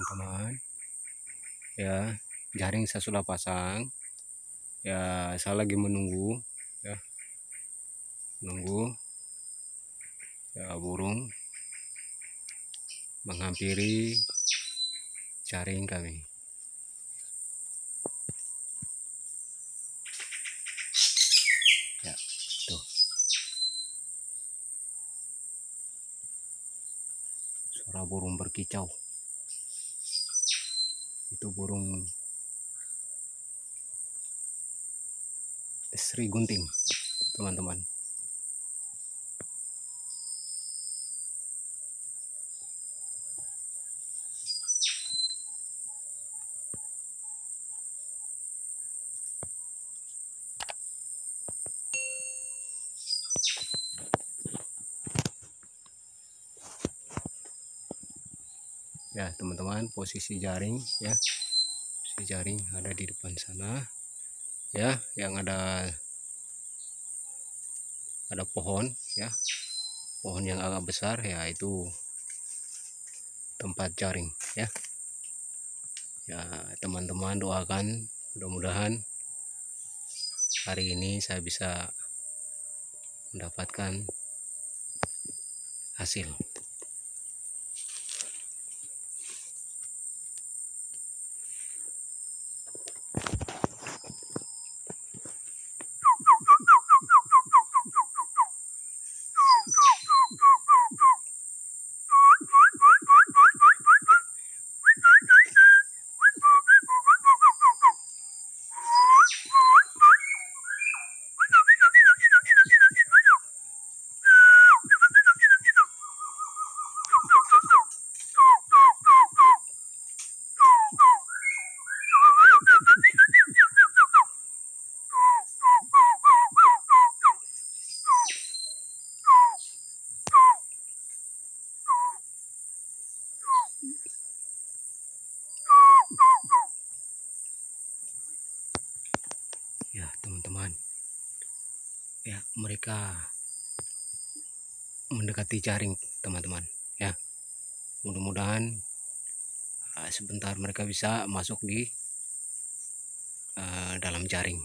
teman-teman. Ya jaring saya sudah pasang. Ya saya lagi menunggu ya. Menunggu ya burung menghampiri jaring kami. Ya tuh. Suara burung berkicau itu burung Sri Gunting teman-teman ya teman-teman posisi jaring ya. Posisi jaring ada di depan sana ya yang ada ada pohon ya. Pohon yang agak besar ya itu tempat jaring ya. Ya teman-teman doakan mudah-mudahan hari ini saya bisa mendapatkan hasil ya mereka mendekati jaring teman-teman. Ya mudah-mudahan uh, sebentar mereka bisa masuk di uh, dalam jaring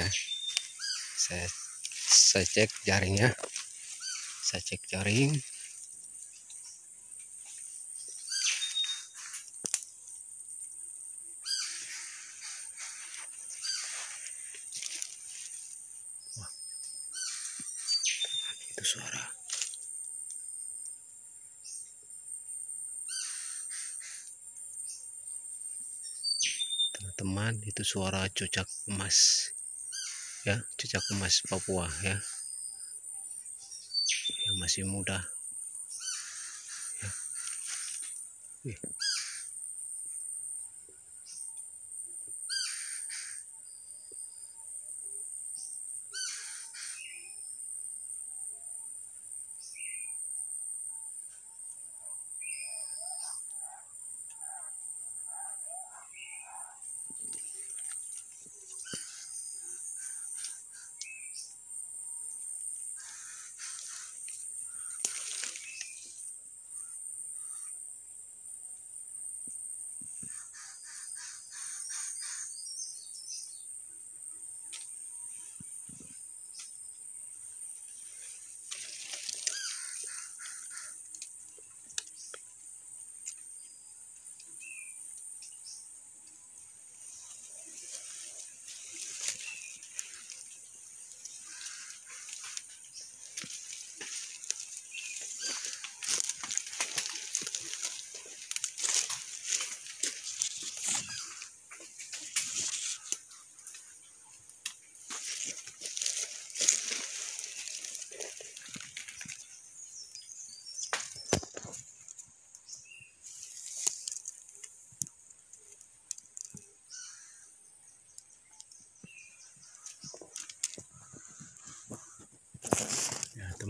ya. Saya saya cek jaringnya. Saya cek jaring. Itu suara. Teman-teman itu suara cucak emas ya cucak emas Papua ya. Yang masih muda. Ya.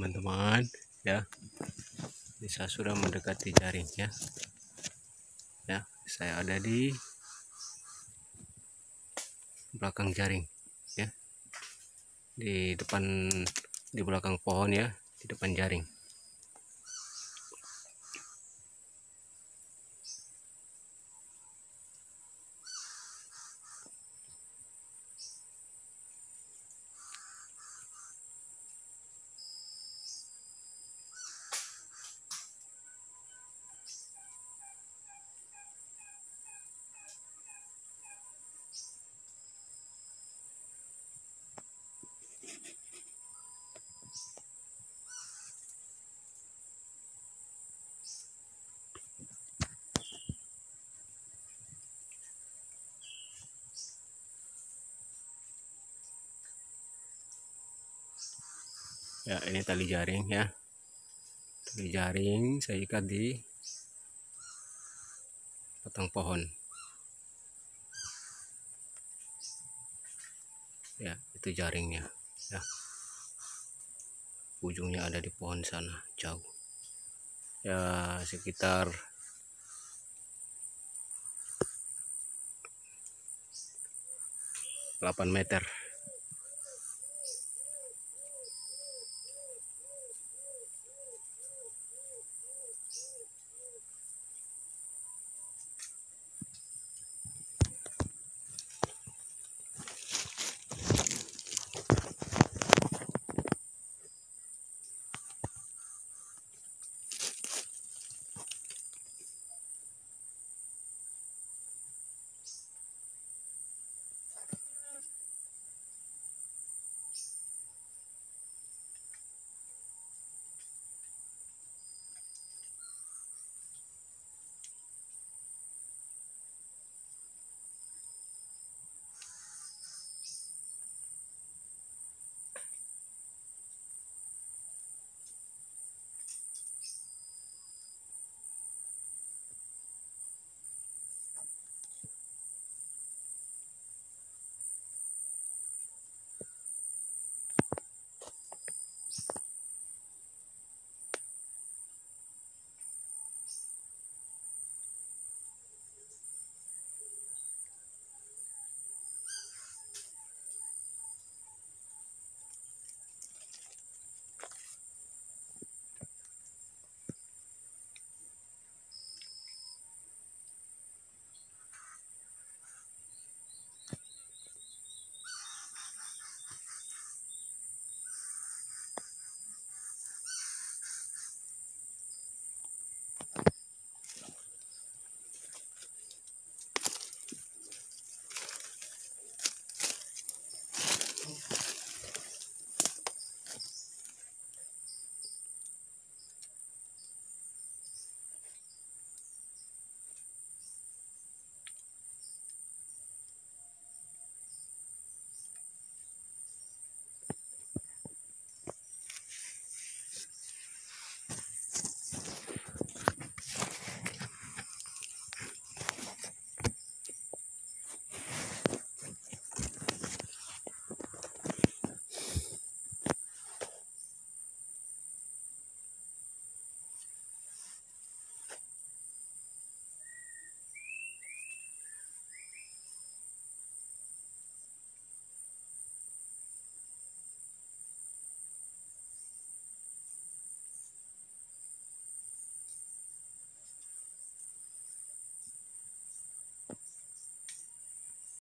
Teman-teman ya. Bisa sudah mendekati jaring ya ya saya ada di belakang jaring ya. Di depan di belakang pohon ya di depan jaring ya ini tali jaring ya. Tali jaring saya ikat di batang pohon. Ya itu jaringnya ya. Ujungnya ada di pohon sana jauh. Ya sekitar delapan meter